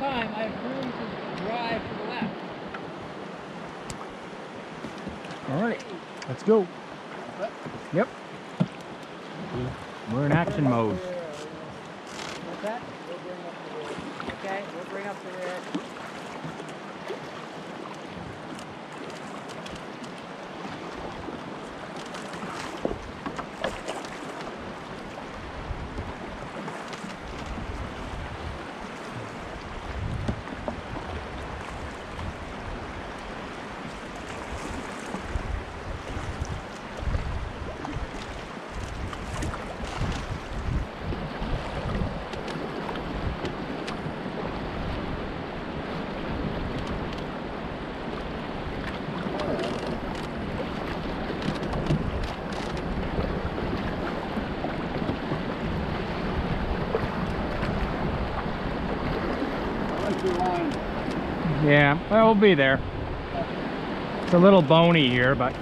time, I have room to drive to the left. All right, let's go. Yep. We're in action mode. What's that? Okay, we'll bring up the rear. Yeah, well, we'll be there. It's a little bony here, but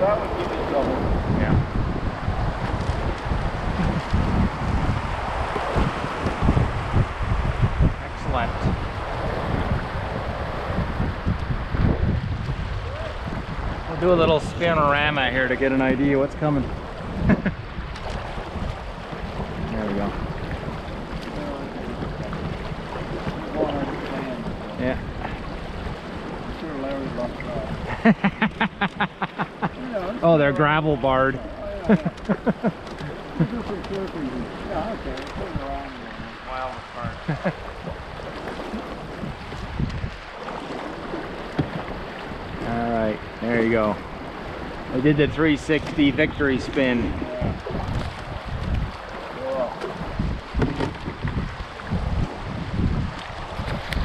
that would give you trouble. yeah. Excellent. We'll do a little spinorama here to get an idea what's coming. there we go. Yeah. Oh, they're gravel barred. right, there you go. I did the 360 victory spin.